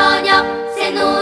のにょせの